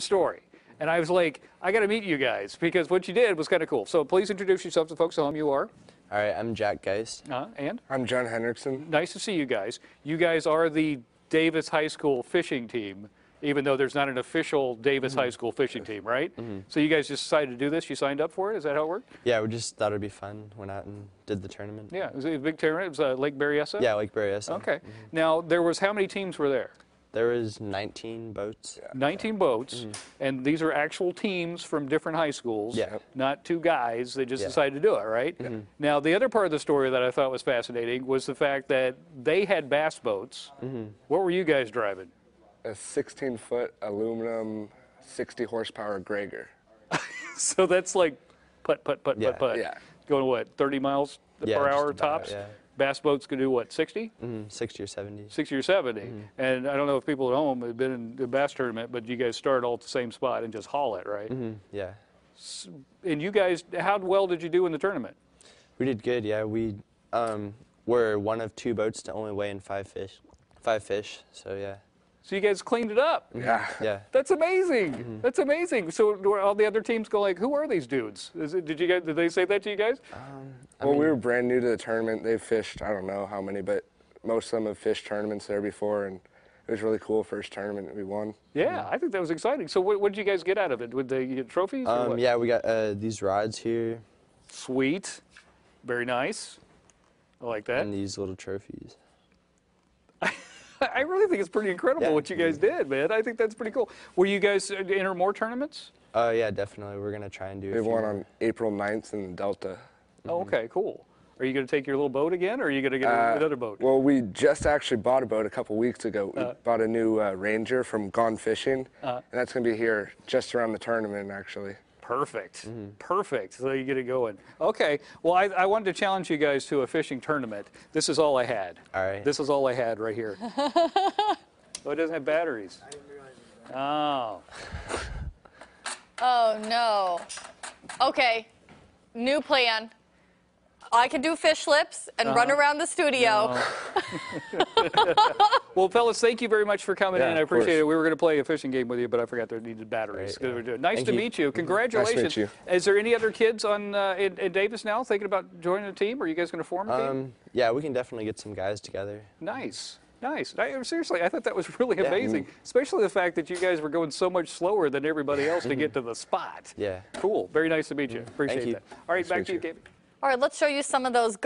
story. And I was like, I got to meet you guys because what you did was kind of cool. So please introduce yourself to folks at home. You are. All right, I'm Jack Geist. Uh, and I'm John Henrickson. nice to see you guys. You guys are the Davis High School fishing team, even though there's not an official Davis High School fishing team, right? So you guys just decided to do this. You signed up for it. Is that how it worked? Yeah, we just thought it'd be fun. Went out and did the tournament. Yeah. It was a big tournament. It was uh, Lake Berryessa. Yeah, Lake Berryessa. Okay. Now there was how many teams were there? There was 19 boats. 19 boats, mm. and these are actual teams from different high schools, Yeah. not two guys. They just Yeah. decided to do it, right? Mm-hmm. Now, the other part of the story that I thought was fascinating was the fact that they had bass boats. Mm-hmm. What were you guys driving? A 16 foot aluminum, 60 horsepower Gregor. So that's like putt, putt, putt, Yeah. putt, putt. Yeah. Going what, 30 miles Yeah, per hour about, tops? yeah. Bass boats can do what, 60? Mm, 60 or 70. 60 or 70. Mm-hmm. And I don't know if people at home have been in the bass tournament, but you guys start all at the same spot and just haul it, right? Mm, yeah. And you guys, how well did you do in the tournament? We did good. Yeah, we um, were one of two boats to only weigh in five fish. Five fish. So yeah. So you guys cleaned it up. Yeah. Yeah. That's amazing. Mm-hmm. That's amazing. So do all the other teams go like, who are these dudes? Is it, did you guys? Did they say that to you guys? I Well, we were brand new to the tournament. They fished, I don't know how many, but most of them have fished tournaments there before, and it was really cool. First tournament that we won. Yeah, I think that was exciting. So what, what did you guys get out of it? Would they get trophies? or Um, what? yeah, we got uh, these rods here Sweet. Very nice. I like that. and these little trophies. I really think it's pretty incredible Yeah. what you guys did, man. I think that's pretty cool. Will you guys uh, enter more tournaments? Oh yeah, definitely. We're gonna try and do. We a have few one on April 9th in Delta. Oh, okay, cool. Are you going to take your little boat again, or are you going to get Uh, another boat? Well, we just actually bought a boat a couple weeks ago. We Uh. bought a new uh, Ranger from Gone Fishing, Uh. and that's going to be here just around the tournament, actually. Perfect. Mm-hmm. Perfect. So you get it going. Okay. Well, I, I wanted to challenge you guys to a fishing tournament. This is all I had. All right. This is all I had right here. oh, it doesn't have batteries. I didn't realize it Oh. Oh no. Okay, new plan. I can do fish lips and run around the studio. Well, fellas, thank you very much for coming Yeah, in. I appreciate it. We were going to play a fishing game with you, but I forgot there needed batteries. Great, yeah. Good to do it. Nice Thank to you. meet you. Congratulations. you. Is there any other kids on uh, in, in Davis now thinking about joining a team? Are you guys going to form a team? Um, yeah, we can definitely get some guys together. Nice, nice. I, seriously, I thought that was really Yeah. amazing, especially the fact that you guys were going so much slower than everybody else to get to the spot. Yeah. Cool. Very nice to meet you. Appreciate you. that. All right, Nice back to you, you. Gabe. All right, let's show you some of those